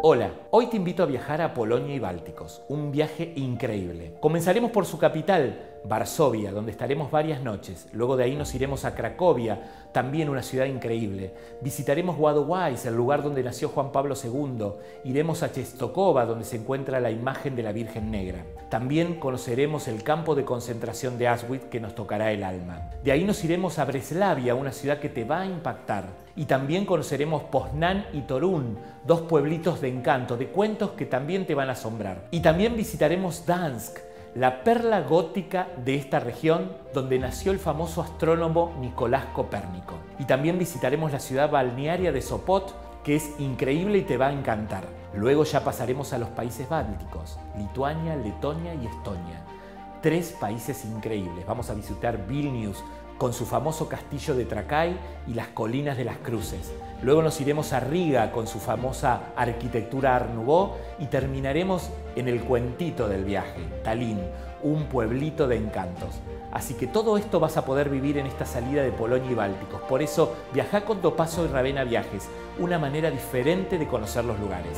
Hola, hoy te invito a viajar a Polonia y Bálticos, un viaje increíble. Comenzaremos por su capital, Varsovia, donde estaremos varias noches. Luego de ahí nos iremos a Cracovia, también una ciudad increíble. Visitaremos Wadowice, el lugar donde nació Juan Pablo II. Iremos a Chestokova, donde se encuentra la imagen de la Virgen Negra. También conoceremos el campo de concentración de Auschwitz que nos tocará el alma. De ahí nos iremos a Breslavia, una ciudad que te va a impactar y también conoceremos Poznan y Torun, dos pueblitos de encanto, de cuentos que también te van a asombrar. Y también visitaremos Dansk, la perla gótica de esta región donde nació el famoso astrónomo Nicolás Copérnico. Y también visitaremos la ciudad balnearia de Sopot, que es increíble y te va a encantar. Luego ya pasaremos a los países bálticos, Lituania, Letonia y Estonia. Tres países increíbles. Vamos a visitar Vilnius, con su famoso castillo de Tracay y las colinas de las cruces. Luego nos iremos a Riga con su famosa arquitectura Art Nouveau y terminaremos en el cuentito del viaje, Tallinn, un pueblito de encantos. Así que todo esto vas a poder vivir en esta salida de Polonia y Bálticos. Por eso viaja con Topaso y Ravena Viajes, una manera diferente de conocer los lugares.